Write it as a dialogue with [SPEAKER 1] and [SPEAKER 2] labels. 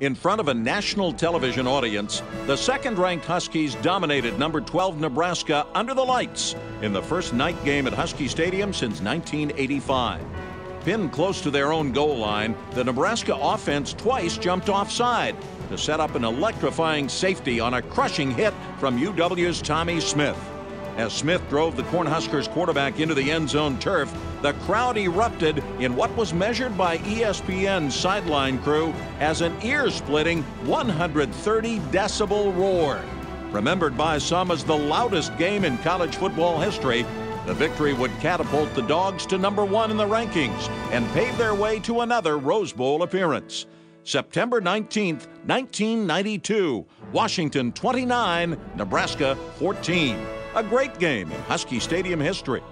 [SPEAKER 1] In front of a national television audience, the second ranked Huskies dominated number 12 Nebraska under the lights in the first night game at Husky Stadium since 1985. Pinned close to their own goal line, the Nebraska offense twice jumped offside to set up an electrifying safety on a crushing hit from UW's Tommy Smith. As Smith drove the Cornhuskers quarterback into the end zone turf, the crowd erupted in what was measured by ESPN's sideline crew as an ear splitting 130 decibel roar. Remembered by some as the loudest game in college football history, the victory would catapult the Dogs to number one in the rankings and pave their way to another Rose Bowl appearance. September 19, 1992, Washington 29, Nebraska 14. A great game in Husky Stadium history.